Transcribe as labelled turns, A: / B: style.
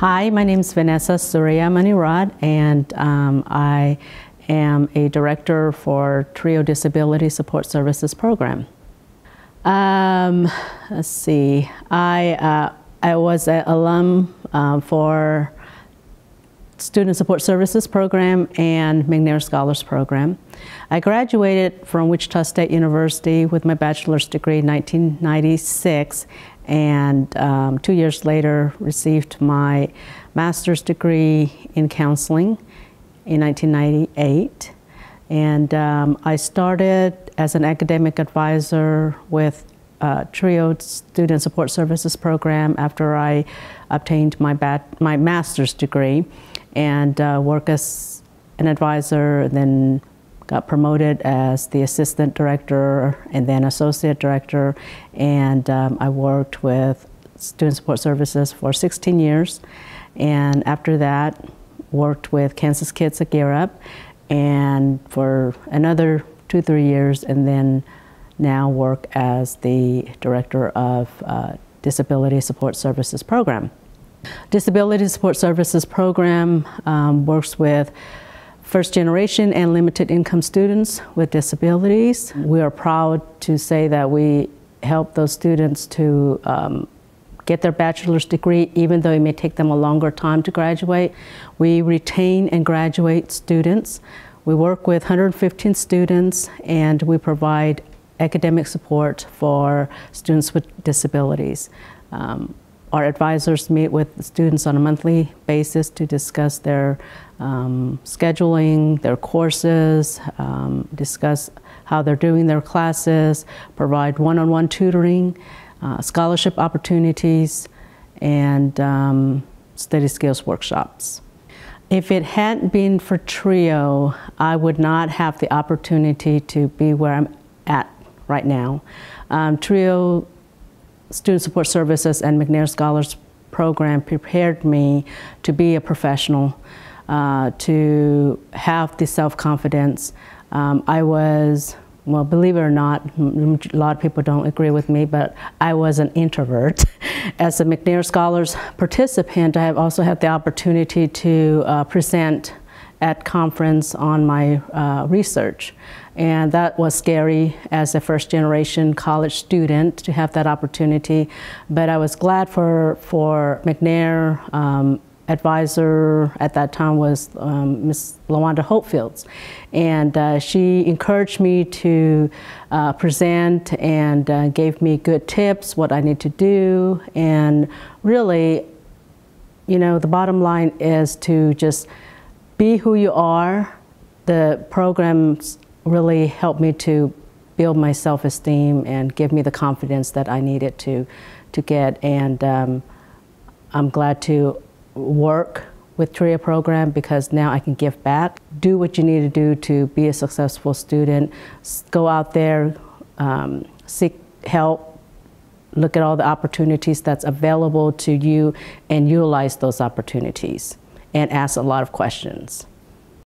A: Hi, my name is Vanessa Souriya-Minirajd, and um, I am a director for TRIO Disability Support Services Program. Um, let's see, I, uh, I was an alum uh, for Student Support Services Program and McNair Scholars Program. I graduated from Wichita State University with my bachelor's degree in 1996 and um, two years later received my master's degree in counseling in 1998. And um, I started as an academic advisor with uh, TRIO Student Support Services Program after I obtained my, my master's degree and uh, work as an advisor, then got promoted as the assistant director and then associate director. And um, I worked with student support services for 16 years. And after that, worked with Kansas Kids at GEAR UP and for another two, three years, and then now work as the director of uh, Disability Support Services Program. Disability Support Services Program um, works with first generation and limited income students with disabilities. We are proud to say that we help those students to um, get their bachelor's degree even though it may take them a longer time to graduate. We retain and graduate students. We work with 115 students and we provide academic support for students with disabilities. Um, our advisors meet with students on a monthly basis to discuss their um, scheduling, their courses, um, discuss how they're doing their classes, provide one-on-one tutoring, uh, scholarship opportunities, and um, study skills workshops. If it hadn't been for TRIO, I would not have the opportunity to be where I'm at right now. Um, TRIO Student Support Services and McNair Scholars Program prepared me to be a professional, uh, to have the self-confidence. Um, I was, well, believe it or not, a lot of people don't agree with me, but I was an introvert. As a McNair Scholars participant, I have also had the opportunity to uh, present at conference on my uh, research. And that was scary as a first generation college student to have that opportunity. But I was glad for, for McNair, um, advisor at that time was um. LaWanda Hopefields. And uh, she encouraged me to uh, present and uh, gave me good tips, what I need to do. And really, you know, the bottom line is to just be who you are. The programs really helped me to build my self-esteem and give me the confidence that I needed to, to get. And um, I'm glad to work with TRIO program because now I can give back. Do what you need to do to be a successful student. Go out there, um, seek help, look at all the opportunities that's available to you and utilize those opportunities and ask a lot of questions.